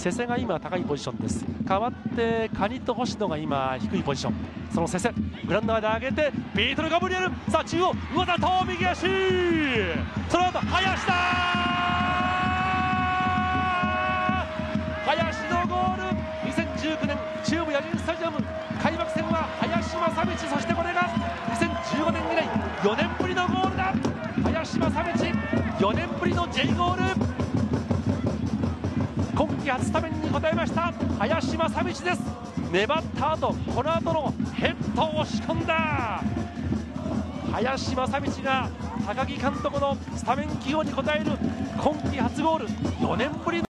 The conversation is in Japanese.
瀬瀬が今高いポジションです。代わってカニと星野が今低いポジション。その瀬瀬グラウンドまで上げてビートルガブリエル。さあ中央上田と右足。その後林だ林のゴール。2019年中部野人スタジアム。開幕戦は林正道。そしてこれが2015年以来4年ぶりのゴールだ。林正道4年ぶりの J ゴール。季初スタメンに応えました林正道です粘った後この後のヘッドを押し込んだ林正道が高木監督のスタメン起用に応える今季初ゴール4年ぶり